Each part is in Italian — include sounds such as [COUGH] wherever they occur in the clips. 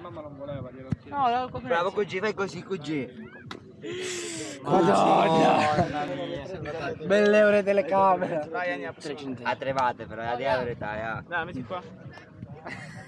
Mamma non voleva, chiedo. No, la conferenza. Bravo cugì, fai così cugì. Madonna. Belle euro telecamera. Dai, andiamo. A trevate però, a dire la verità, eh. Dai, metti qua.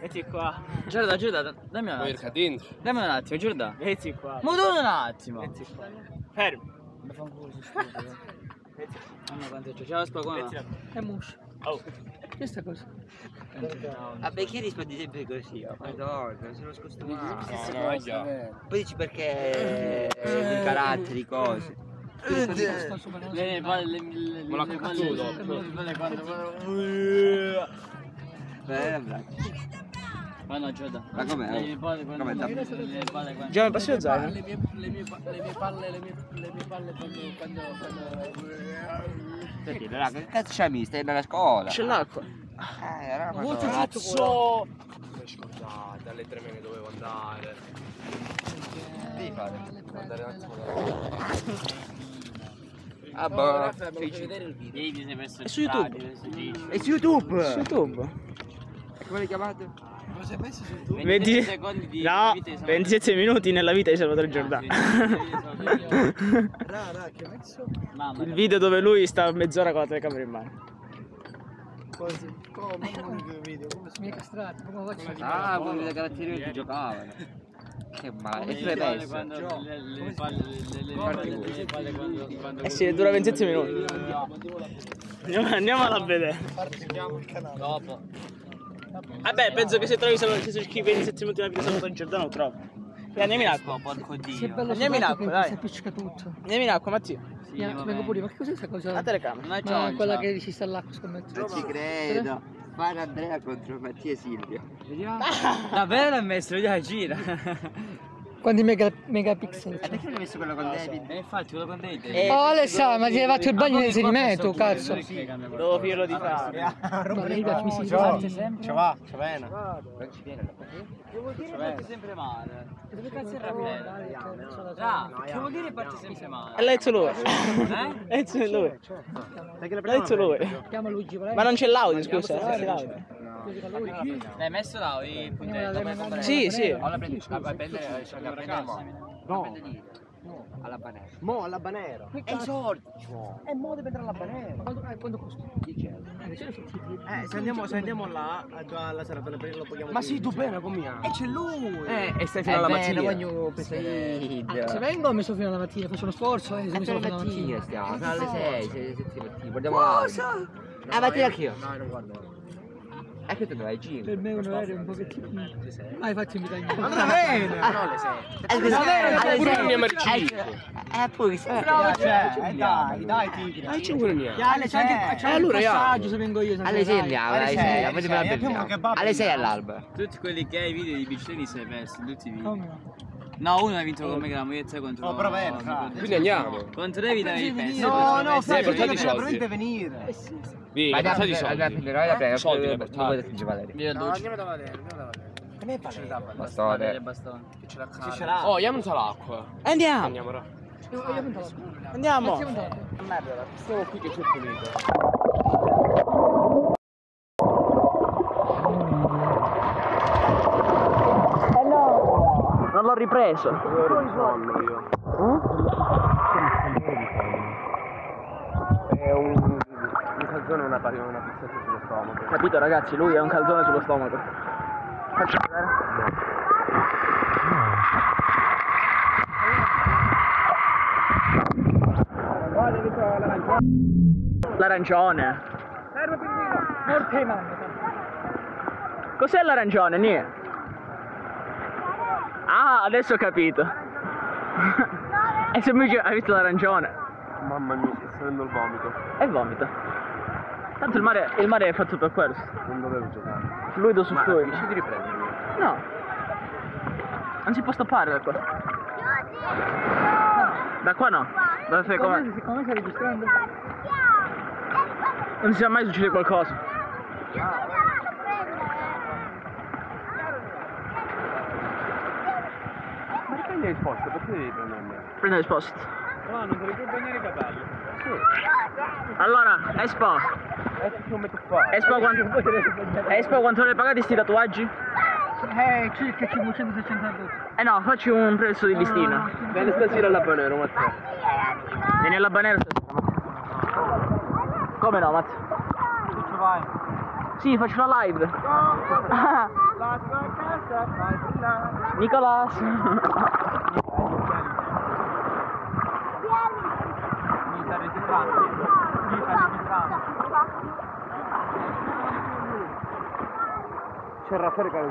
Metti qua. Giorda, Giorda, dammi un attimo. Dentro. Dammi un attimo, Giorda. Metti qua. Ma dove un attimo? Metti qua. Fermi. Mamma quanto c'è. Ciao, spagona. È muscio. Oh. Questa cosa. Vabbè, chi rispondi sempre così? Oh, Madonna, sono scostumato. No, no, già. Poi dici perché eh, i caratteri, cose. Le palle, le, palle, palle. Ma no, Giorda. Ma com'è? Le palle quando... Come da- Le palle quando... Già mi passi lo zaino? Le mie, le mie, pa- le mie palle, le mie, le mie palle quando, quando, raga, che cazzo c'hai mi? Stai nella scola? C'è l'acqua. Eh, raga, Molto madonna. Cazzo! Mi scordate, alle tre me ne dovevo andare. Devi fare. Andare un attimo da Ah, boh. Ieri ti sei perso È il su YouTube. stadio, su Twitch. E su YouTube? Su YouTube. Come l'hai chiamato? 20 secondi di No, vita di Salvatore- 27 minuti nella vita di Salvatore Giordano. Ra, ra, che messo? Mamma Il video dove lui sta mezz'ora con la telecamera in mano. Così. Come? Come video? Come si hai castrato? Come faccio? Ah, quelli da caratteriere che giocavano. Che male. E tu le quando le, le palle le, le palle le palle quando Eh sì, dura 27 minuti. Andiamo, andiamola a vedere. dopo Vabbè, penso che se trovi solo se cerchi 27 minuti della vita di Salvatore Giordano lo trovi. E andiamo in acqua. Porco Si è dio bello Andiamo in acqua, dai. Si appiccica tutto. Andiamo in acqua, Mattia. Sì, Via, va vengo pure, ma che cos'è questa cosa? La telecamera. Ma ciancia. quella che ci sta all'acqua, scommetto. Non ci credo. Fare Andrea contro Mattia e Silvio. Vediamo. Davvero l'ha messo, vediamo, gira. Quanti mega, megapixel? E perché non hai messo quello con David? E infatti quello con dei Eh, Oh Alessandro, ma ti hai fatto il bagno di inserimento, cazzo. Devo finirlo di fare. Ma mi piace, mi si Ciao. sempre. Ci va, ci viene. Non ci viene la Che vuol dire parte sempre male? Dove cazzo è Ra, Ah, che vuol dire parte sempre E male? l'Ezzo lui. Eh? L'Ezzo lui. L'Ezzo lui. Chiama Luigi, volai? Ma non c'è l'audio, scusa. L'hai messo là il puntetto? Sì, sì. O la prendi, la vai a prendere, prendere mo. La prendi lì. Alla banera. Mo alla banera. E i soldi. E mo deve entrare alla banera. Quanto, eh, quanto costa? 10 euro. Eh, se andiamo, se andiamo là, alla sera per lo paghiamo. Ma sì, tu bene con mia. E c'è lui. Eh, e stai Eh, fino alla mattina. voglio. Ah, se vengo mi sto fino alla mattina, faccio uno sforzo, eh, se mi tre fino alla mattina stiamo, fino alle 6, 6, 7 mattina. Guardiamo la. Ah, mattina anch'io. No, non guardo. E che tu dove vai? 5. Per me un orario un pochettino. Hai fatto invitare in Andrà bene. Ah, no, alle 6. Eh, alle Pure 6. la mia merce. Eh, che sei. Cioè, dai, dai, tigre. Ah, c'è pure mia. Ale, c'è anche c'è Eh, allora io- passaggio se vengo io. Alle 6 andiamo, alle 6. alle sei, è più che babbo. Alle 6 all'alba. Tutti quelli che hai i video di biciclini sei persi, tutti i video. Come no? No, uno ha vinto con Megramo, io e te contro... Oh, però fra. Quindi andiamo. Contro David avevi perso. No, no, Sì, fai portate i perché soldi. veramente venire. Eh sì. Vieni, Vai da portati i vai da soldi. prendere, vai da prendere. Soldi Valerio. Io No, andiamo da Valerio, andiamo da Valerio. Che ne fai? Bastone. bastone. Ce l'ha Ci ce l'ha. Oh, andiamo l'acqua. Andiamo. Andiamo, ora. Andiamo. Siamo andati. Stiamo qui che c'è pulito. Ripreso. È un, un calzone una, una pizzetta sullo stomaco. Capito ragazzi, lui ha un calzone sullo stomaco. Faccio vedere. L'arancione. Cos'è l'arancione, Nie? Ah, adesso ho capito. [LAUGHS] e se mi hai visto l'arancione? Mamma mia, sto salendo il vomito. E vomita. Tanto il mare, il mare è fatto per questo. Non dovevo giocare. Fluido su Ma fluido. finisci di riprendermi. No. Non si può stoppare da qua. Da qua no. Da te come? Come, stai registrando? Non si sa mai succede qualcosa. Ma riprendi le risposte, perché devi prendermi? Prende risposta. No, non devi più bagnare i capelli. Allora, Espo. Che. Espo quanto, Espo quanto ne pagati sti tatuaggi? Eh, circa 560 euro. Eh no, facci un prezzo di listino. Vieni stasera alla Panero, Matteo. Vieni alla banera stasera, Matteo. Come no, Matteo? Tu ci vai. Sì, faccio una live. [LAUGHS] Nicolas. Mi sta registrando. Mi sta registrando. C'è Raffaele che ha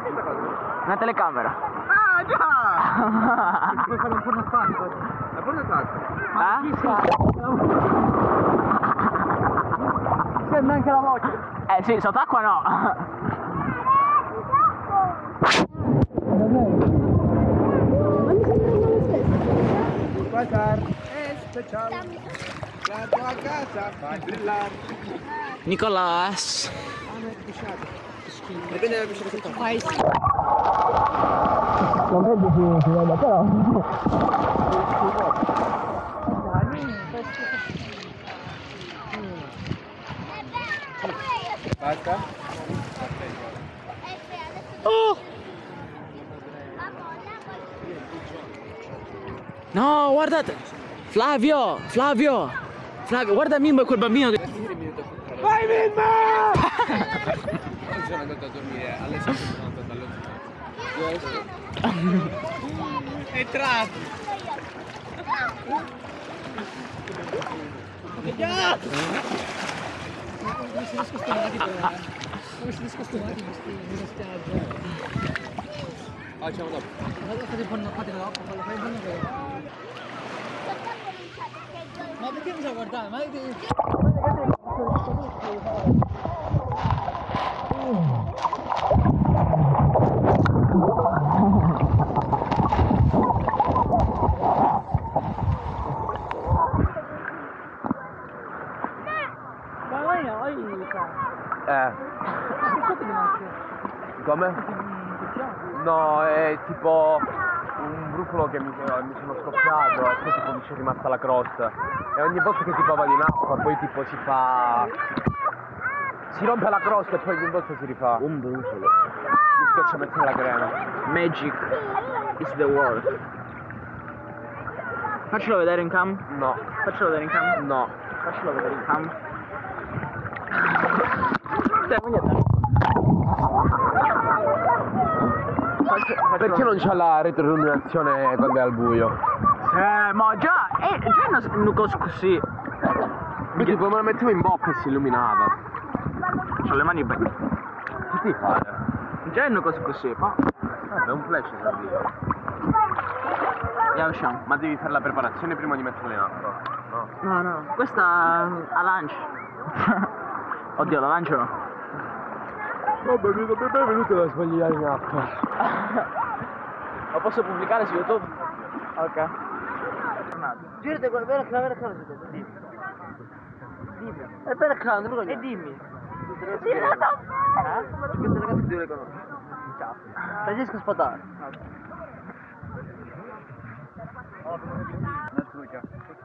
Una telecamera. Ah, già! [LAUGHS] Puoi fare un porno statico. La porta tazza. Eh? Sembra anche la voce. Eh sì, sott'acqua no. Quasar è speciale. La tua casa fa brillare. Nicolas. Dipende dalla piscina che tocca. Non credo si, si veda, però. Basta? Oh! No, guardate! Flavio! Flavio! Flavio, guarda Mimmo e quel bambino che... Vai Mimma! [LAUGHS] sono andato a dormire alle 7 sono andato dalle Entrato. Come si discostumati però. Come si discostumati questi in spiaggia. Facciamo dopo. Fate il porno, fatelo dopo, fare il vero. Ma perché mi sa guardare? Ma che... Ma vai no, aiuta. Eh, come? No, è tipo un brufolo che mi, mi sono scoppiato e poi tipo mi c'è rimasta la crosta. E ogni volta che tipo vado in acqua poi tipo si fa... Si rompe la crosta e poi ogni volta si rifà. Un brufolo. Mi scoccia a mettere la crema. Magic is the word. Faccelo vedere in cam. No, Faccelo vedere in cam. no. Faccelo vedere in cam. Dai, voglio Perché non c'ha la retroilluminazione quando è al buio? Eh, ma già, eh, già non cosa così. Io tipo me la mettevo in bocca e si illuminava. C'ho le mani belle. Che devi fare? Già è una cosa così, ma. Vabbè, un flash serviva. Andiamo, usciamo. Ma devi fare la preparazione prima di metterla in acqua. No. No, no. Questa a lancio. [LAUGHS] Oddio, la lancio no. Vabbè, mi è venuto da sbagliare in acqua. [LAUGHS] Lo posso pubblicare su YouTube? Ok. Girate, guarda, guarda, guarda, guarda, dimmi. Dimmi. E per accanto, non E Eh? Ragazze due le conosci. Ciao. Francesco Spadaro.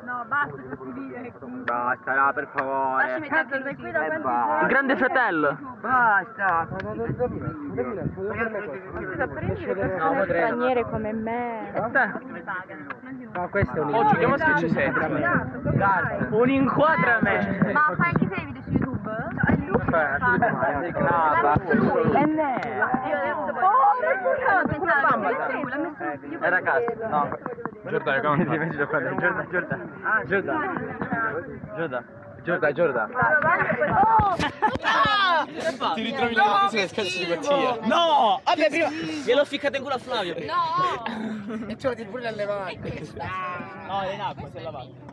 No, basta questi video. Basta, no, per favore. Lasciami mettere dai qui da Eh, quanti. Il grande fratello. Basta. Le persone straniere come me. Ma questo è un Oh, giochiamo a Sketch 7. Un inquadrame. Ma fai Era a casa. No. Giordano, come Ti metti giocare. Giorda, Giorda. Giorda. Giorda. Giorda, Giorda. Ti ritrovi la sulle scalze di Mattia. No! Vabbè, prima gliel'ho ficcata in culo a Flavio. No! E tu la ti pure le levate. No, è in acqua, si è lavato.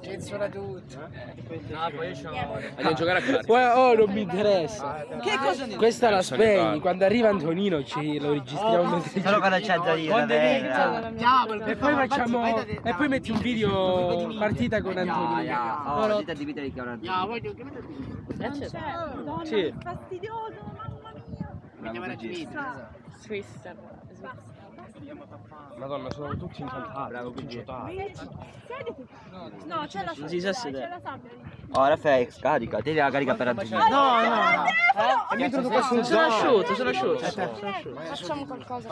Censura tutto. Andiamo a giocare a carte. Oh, non mi interessa. Che cosa ne Questa la spegni, quando arriva Antonino ci lo registriamo mentre Solo quando c'è da dire. E poi facciamo e poi metti un video partita con Antonino. Oh, la vita di vita di Cameron. Sì. Fastidioso, mamma mia. Swisser. Swisser, Madonna, sono tutti incantati, tutti giocati. No, c'è la Non si sa se- c'è la sabbia. Oh, Raffaele, scarica, te la carica per raggiungere. No, no. Sono asciutto, sono asciutto. Facciamo qualcosa.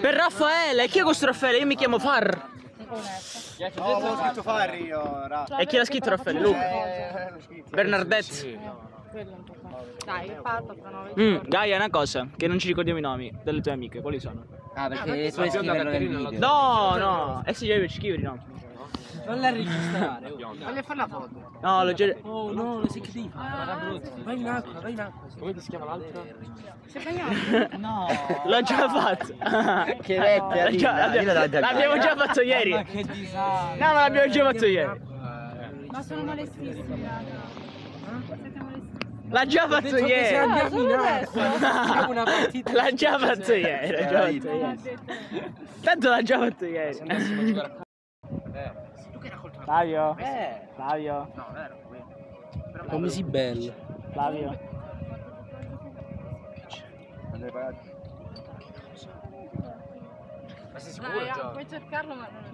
Per Raffaele, chi è questo Raffaele? Io mi chiamo Far. ho scritto fare io. E chi l'ha scritto Raffaele? Luca. Bernardette. Dai, fatto fra nove. Mm, Gaia, una cosa, che non ci ricordiamo i nomi delle tue amiche, quali sono? Ah, perché puoi scriverlo nel video. No, no, eh sì, io scrivo i nomi. Non la registrare. oh. Voglio fare la foto. No, l'ho già... Oh no, lo sai che devi fare? Vai in acqua, vai in acqua. Come si chiama l'altra? [LAUGHS] L'ho già fatto. [LAUGHS] Che vette, L'ho già- da L'abbiamo già fatto ieri. Ma che disastro. No, ma l'abbiamo già fatto ieri. Ma sono molestissimi, raga. Siete molestissimi. L'ha già Ho fatto che ieri. partita. L'ha già fatto ieri. L'ha già fatto ieri. Tanto l'ha già fatto ieri. Flavio. Flavio. Come si bello. Flavio. Ma sei sicuro, Dai, ah, Gio? puoi cercarlo, ma non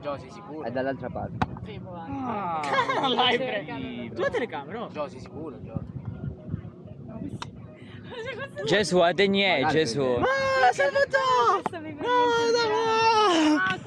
Gio, sei sicuro? È dall'altra parte. è va. Live pre- Tu la telecamera, no? Gio, sei sicuro, Gio? Gesù, a te niente, Gesù. Ma Salvatore! No, no, no!